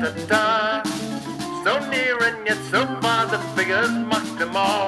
da da. So near and yet so far, the figures mocked them all.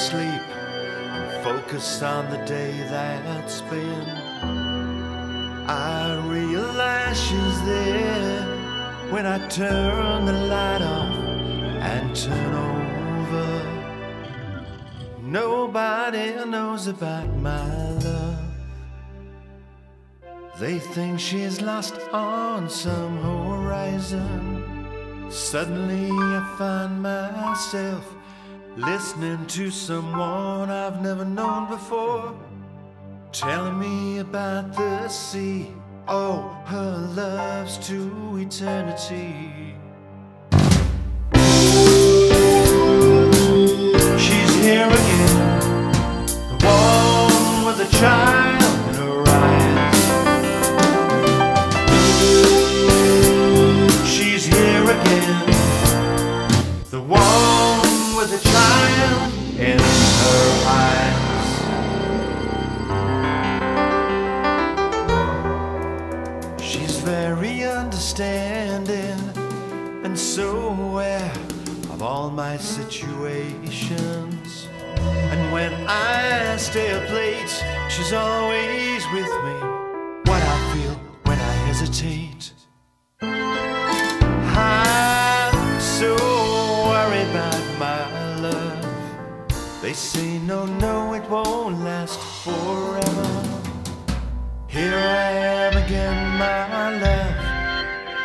Sleep and focus on the day that's been. I realize she's there when I turn the light off and turn over. Nobody knows about my love. They think she's lost on some horizon. Suddenly I find myself listening to someone I've never known before, telling me about the sea. Oh, her love's to eternity. She's here again, the one with the child in her eyes. She's very understanding and so aware of all my situations. And when I stay up late, she's always with me. What I feel when I hesitate. They say, no, no, it won't last forever. Here I am again, my love.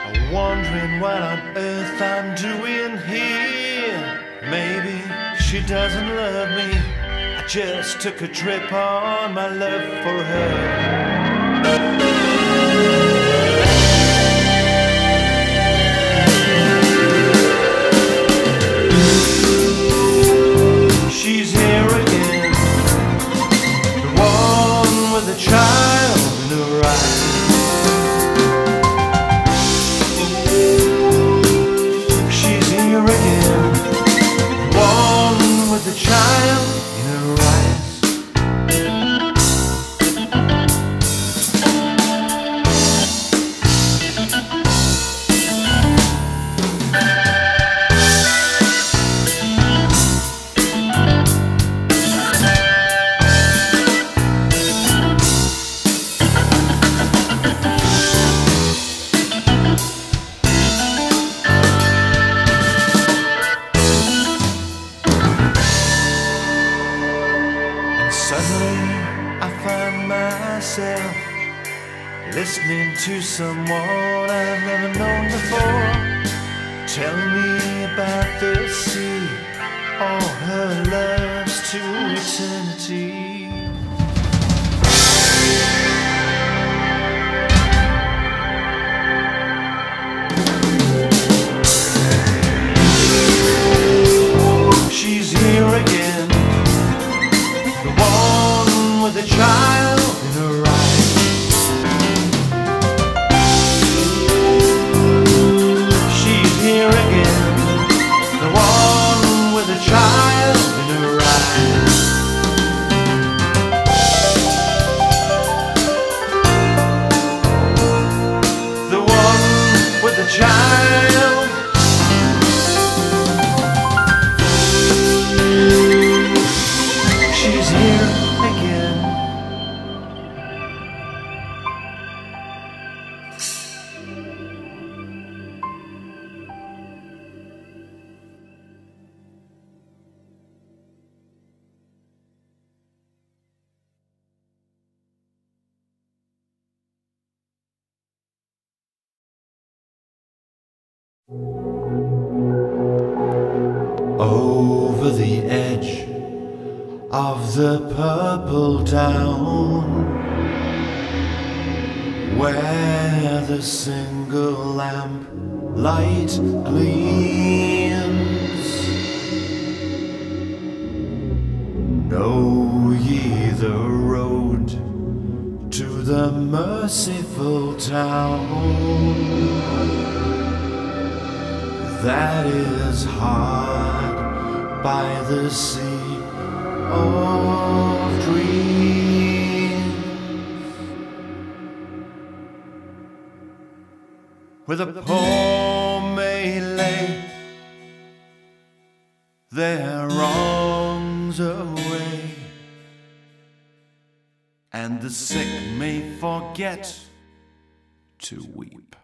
I'm Wondering what on earth I'm doing here. Maybe she doesn't love me. I just took a trip on my love for her. One with the child down where the single lamp light gleams. Know ye the road to the merciful town that is hard by the sea where the poor may lay their wrongs away, and the sick may forget to weep.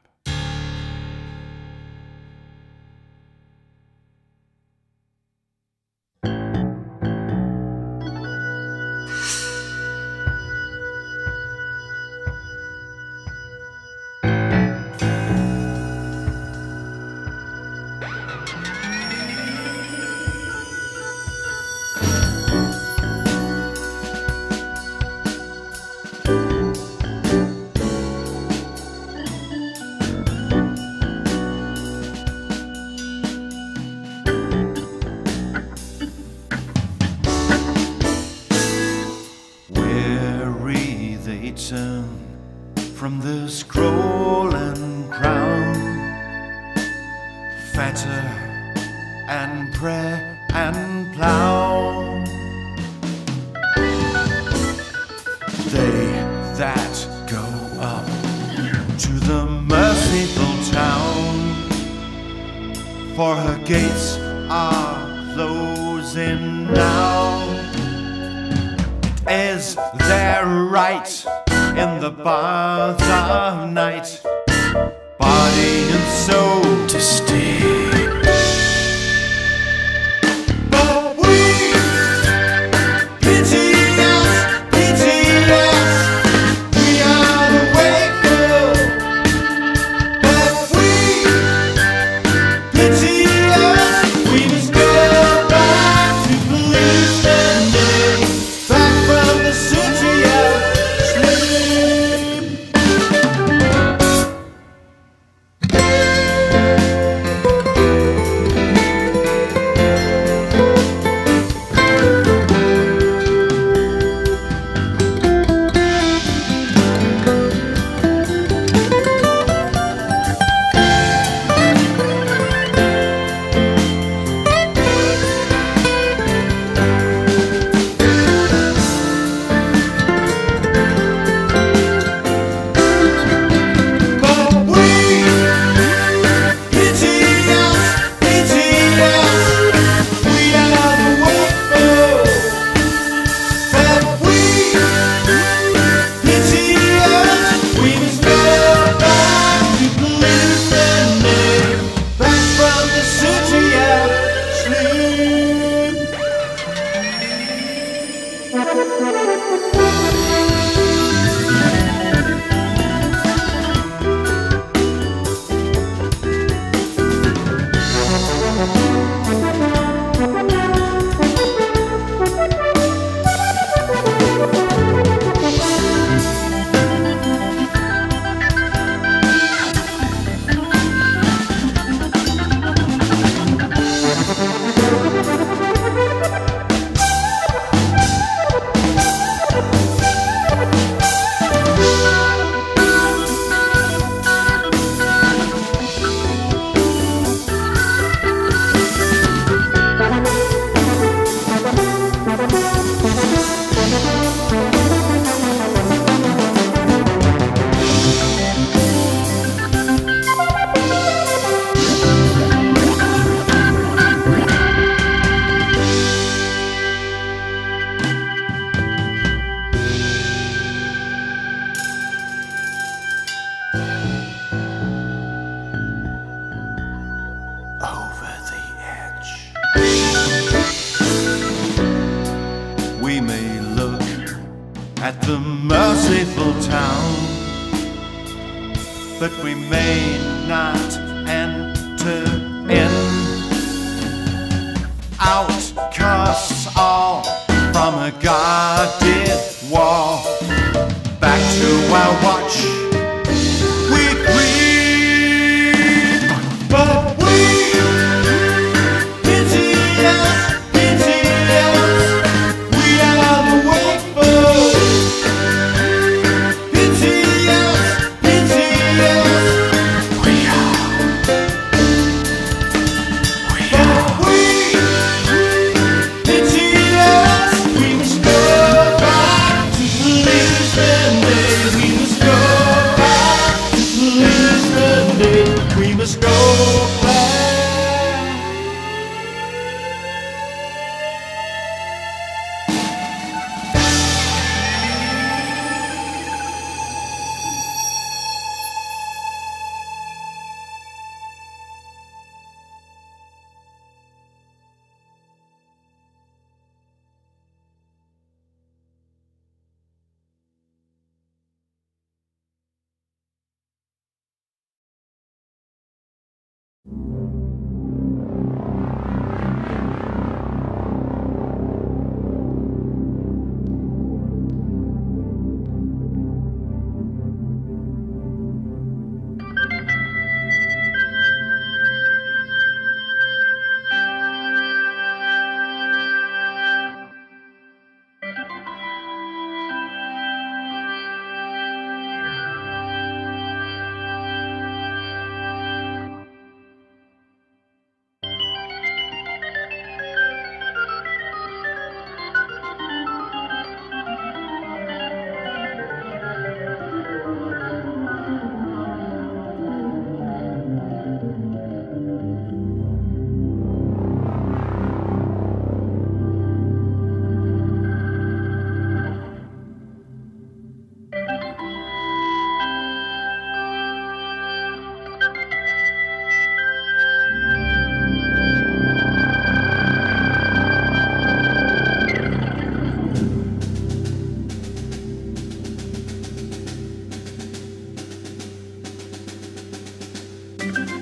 Bye.